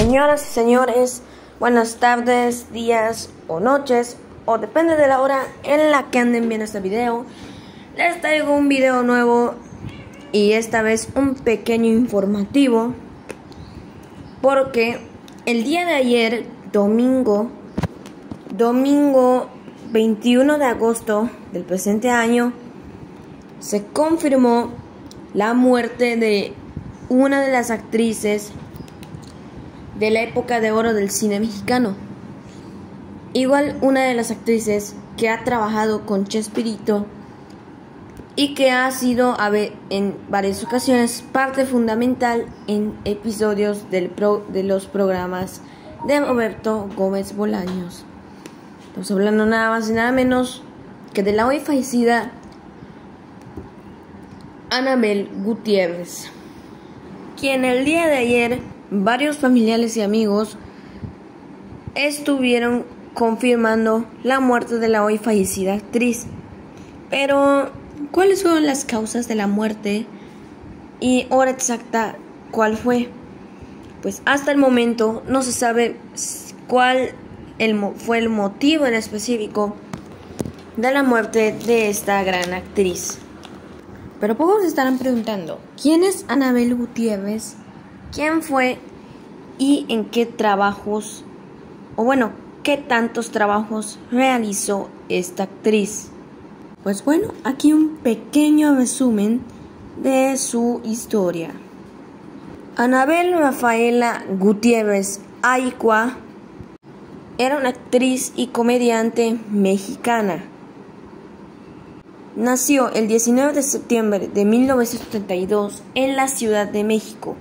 Señoras y señores, buenas tardes, días o noches, o depende de la hora en la que anden viendo este video. Les traigo un video nuevo y esta vez un pequeño informativo. Porque el día de ayer, domingo, domingo 21 de agosto del presente año, se confirmó la muerte de una de las actrices de la época de oro del cine mexicano. Igual una de las actrices que ha trabajado con Chespirito y que ha sido en varias ocasiones parte fundamental en episodios del de los programas de Roberto Gómez Bolaños. Estamos hablando nada más y nada menos que de la hoy fallecida Anabel Gutiérrez, quien el día de ayer varios familiares y amigos estuvieron confirmando la muerte de la hoy fallecida actriz. Pero, ¿cuáles fueron las causas de la muerte y hora exacta cuál fue? Pues hasta el momento no se sabe cuál fue el motivo en específico de la muerte de esta gran actriz. Pero pocos se estarán preguntando, ¿quién es Anabel Gutiérrez? Quién fue y en qué trabajos, o bueno, qué tantos trabajos realizó esta actriz. Pues bueno, aquí un pequeño resumen de su historia. Anabel Rafaela Gutiérrez Aicua era una actriz y comediante mexicana. Nació el 19 de septiembre de 1932 en la Ciudad de México.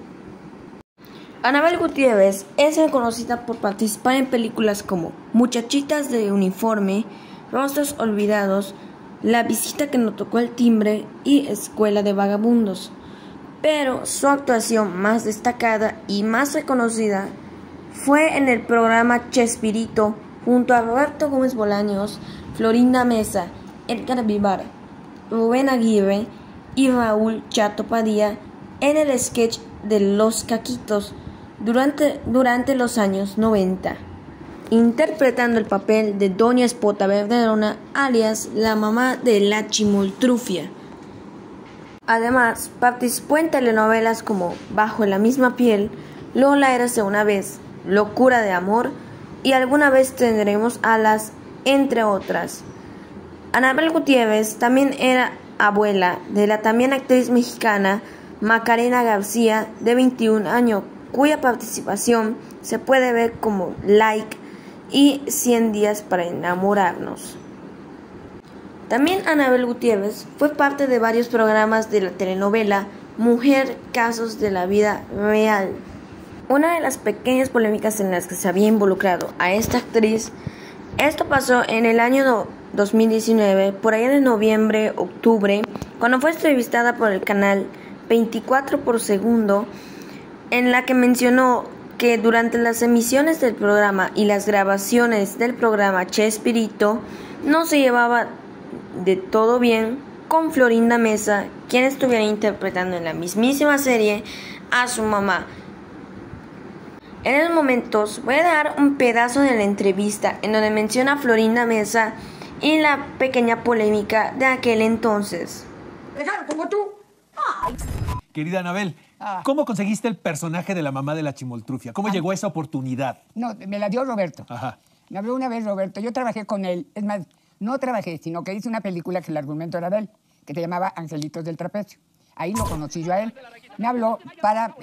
Anabel Gutiérrez es reconocida por participar en películas como Muchachitas de Uniforme, Rostros Olvidados, La visita que no tocó el timbre y Escuela de Vagabundos. Pero su actuación más destacada y más reconocida fue en el programa Chespirito junto a Roberto Gómez Bolaños, Florinda Mesa, Edgar Vivar, Rubén Aguirre y Raúl Chato Padilla en el sketch de Los Caquitos durante, durante los años 90, interpretando el papel de Doña Espota Verderona, alias la mamá de la Chimoltrufia. Además, participó en telenovelas como Bajo la misma piel, Lola érase una vez, Locura de amor y Alguna vez tendremos alas, entre otras. Anabel Gutiérrez también era abuela de la también actriz mexicana Macarena García, de 21 años, cuya participación se puede ver como Like y 100 días para enamorarnos. También Anabel Gutiérrez fue parte de varios programas de la telenovela Mujer Casos de la Vida Real. Una de las pequeñas polémicas en las que se había involucrado a esta actriz, esto pasó en el año 2019, por allá de noviembre, octubre, cuando fue entrevistada por el canal 24 por segundo en la que mencionó que durante las emisiones del programa y las grabaciones del programa Chespirito no se llevaba de todo bien con Florinda Mesa, quien estuviera interpretando en la mismísima serie a su mamá. En esos momentos voy a dar un pedazo de la entrevista en donde menciona a Florinda Mesa y la pequeña polémica de aquel entonces. como tú. Querida Anabel, Ah. ¿Cómo conseguiste el personaje de la mamá de la chimoltrufia? ¿Cómo ah. llegó esa oportunidad? No, me la dio Roberto. Ajá. Me habló una vez Roberto. Yo trabajé con él. Es más, no trabajé, sino que hice una película que el argumento era de él, que se llamaba Angelitos del Trapecio. Ahí lo conocí yo a él. Me habló para,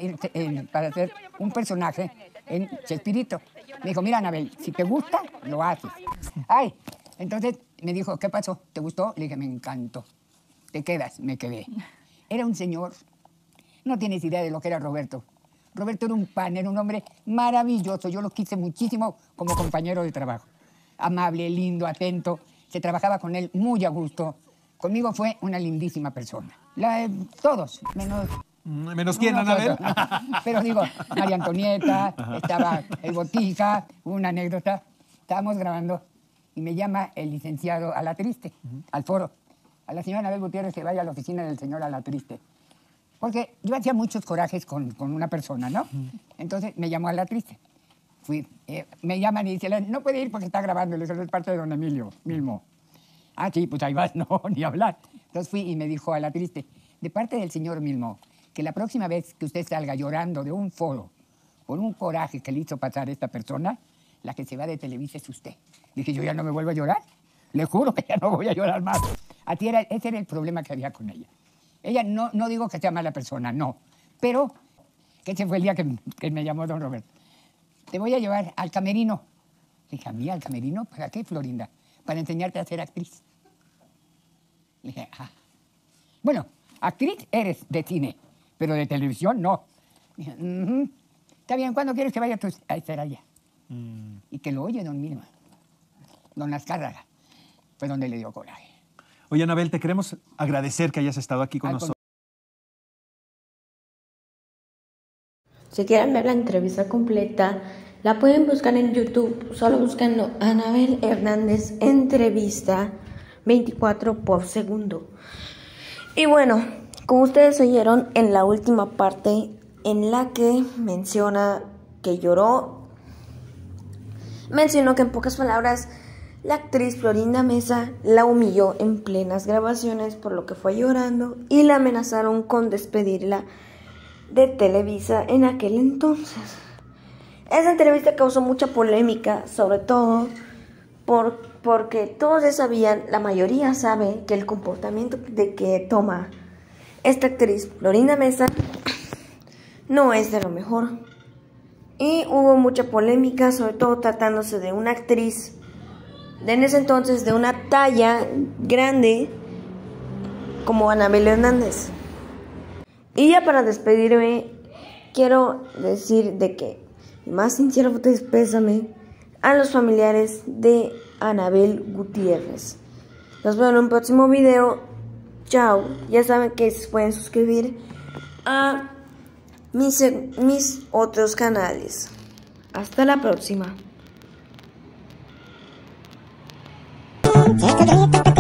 para hacer un personaje en Chespirito. Me dijo, mira, Anabel, si te gusta, lo haces. Ay, entonces me dijo, ¿qué pasó? ¿Te gustó? Le dije, me encantó. Te quedas, me quedé. Era un señor no tienes idea de lo que era Roberto. Roberto era un pan, era un hombre maravilloso. Yo lo quise muchísimo como compañero de trabajo. Amable, lindo, atento. Se trabajaba con él muy a gusto. Conmigo fue una lindísima persona. La, todos, menos ¿Menos quién, Anabel? Pero digo, María Antonieta, estaba el Botija, una anécdota. Estábamos grabando y me llama el licenciado a la triste, al foro. A la señora Anabel Gutiérrez que vaya a la oficina del señor a la triste. Porque yo hacía muchos corajes con, con una persona, ¿no? Entonces me llamó a la triste. fui, eh, me llaman y dicen, no puede ir porque está grabando, le es parte de don Emilio mismo. Ah, sí, pues ahí vas, no, ni hablar. Entonces fui y me dijo a la triste, de parte del señor mismo, que la próxima vez que usted salga llorando de un foro por un coraje que le hizo pasar esta persona, la que se va de Televisa es usted. Dije, yo ya no me vuelvo a llorar. Le juro que ya no voy a llorar más. A ti era, ese era el problema que había con ella. Ella no, no digo que sea mala persona, no. Pero, que ese fue el día que, que me llamó don Roberto. Te voy a llevar al camerino. Le dije, ¿a mí al camerino? ¿Para qué, Florinda? Para enseñarte a ser actriz. Le dije, ah. Bueno, actriz eres de cine, pero de televisión no. dije, Está bien, ¿cuándo quieres que vaya a estar allá? Mm. Y que lo oye don Milma, don Azcárraga. Fue donde le dio coraje. Oye, Anabel, te queremos agradecer que hayas estado aquí con nosotros. Si quieren ver la entrevista completa, la pueden buscar en YouTube, solo buscando Anabel Hernández entrevista 24 por segundo. Y bueno, como ustedes oyeron en la última parte en la que menciona que lloró, mencionó que en pocas palabras la actriz Florinda Mesa la humilló en plenas grabaciones por lo que fue llorando y la amenazaron con despedirla de Televisa en aquel entonces. Esa entrevista causó mucha polémica, sobre todo por, porque todos ya sabían, la mayoría sabe que el comportamiento de que toma esta actriz Florinda Mesa no es de lo mejor. Y hubo mucha polémica, sobre todo tratándose de una actriz en ese entonces de una talla grande como Anabel Hernández. Y ya para despedirme, quiero decir de que más sincero pésame a los familiares de Anabel Gutiérrez. Los veo en un próximo video. Chao. Ya saben que se pueden suscribir a mis, mis otros canales. Hasta la próxima. Take a little